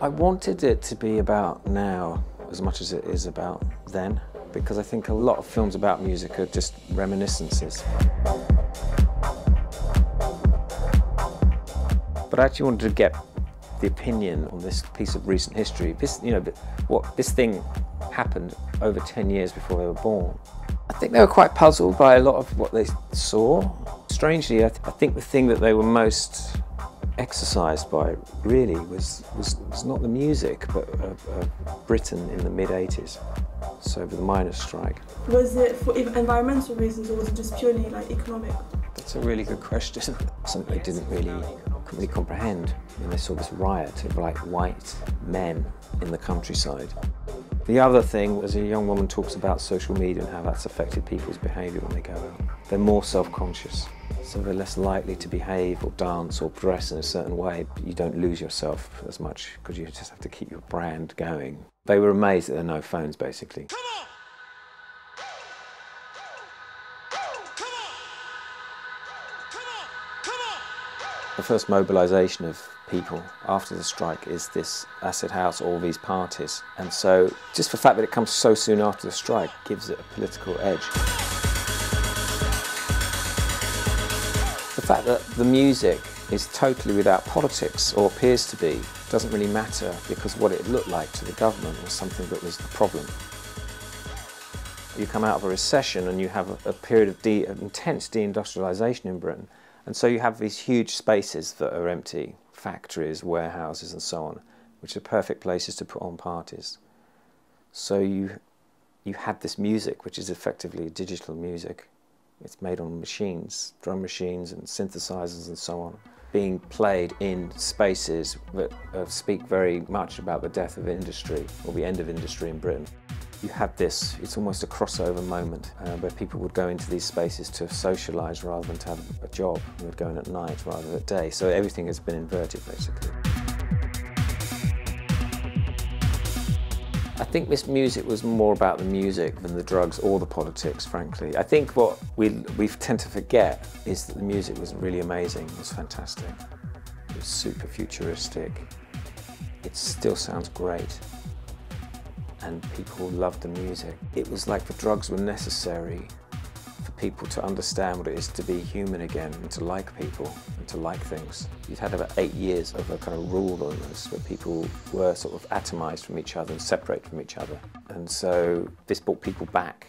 I wanted it to be about now as much as it is about then, because I think a lot of films about music are just reminiscences. But I actually wanted to get the opinion on this piece of recent history. This, you know, what this thing happened over 10 years before they were born. I think they were quite puzzled by a lot of what they saw. Strangely, I, th I think the thing that they were most exercised by really was, was, was not the music, but uh, uh, Britain in the mid 80s. So the miners' strike. Was it for environmental reasons or was it just purely like economic? That's a really good question. Something they didn't really, couldn't really comprehend when they saw this riot of like white men in the countryside. The other thing, as a young woman talks about social media and how that's affected people's behaviour when they go out, they're more self-conscious. So they're less likely to behave or dance or dress in a certain way. You don't lose yourself as much because you just have to keep your brand going. They were amazed that there are no phones, basically. The first mobilisation of people after the strike is this acid house, all these parties. And so just the fact that it comes so soon after the strike gives it a political edge. The fact that the music is totally without politics, or appears to be, doesn't really matter because what it looked like to the government was something that was the problem. You come out of a recession and you have a, period of, de of intense deindustrialisation in Britain, and so you have these huge spaces that are empty, factories, warehouses and so on, which are perfect places to put on parties. So you, you had this music, which is effectively digital music, it's made on machines, drum machines and synthesizers and so on, being played in spaces that uh, speak very much about the death of industry or the end of industry in Britain. You had this, it's almost a crossover moment uh, where people would go into these spaces to socialise rather than to have a job. They would go in at night rather than at day. So everything has been inverted basically. I think this music was more about the music than the drugs or the politics, frankly. I think what we, we tend to forget is that the music was really amazing, it was fantastic. It was super futuristic. It still sounds great. And people loved the music. It was like the drugs were necessary for people to understand what it is to be human again and to like people and to like things. You'd had about eight years of a kind of rule almost where people were sort of atomized from each other and separated from each other. And so this brought people back